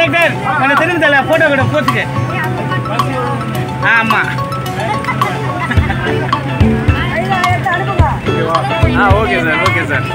Doctor உன்னை திரும்ப தலை ஃபோட்டோ கூட போட்டுக்கு. ஆமாம் ஆ ஓகே சார் ஓகே சார்.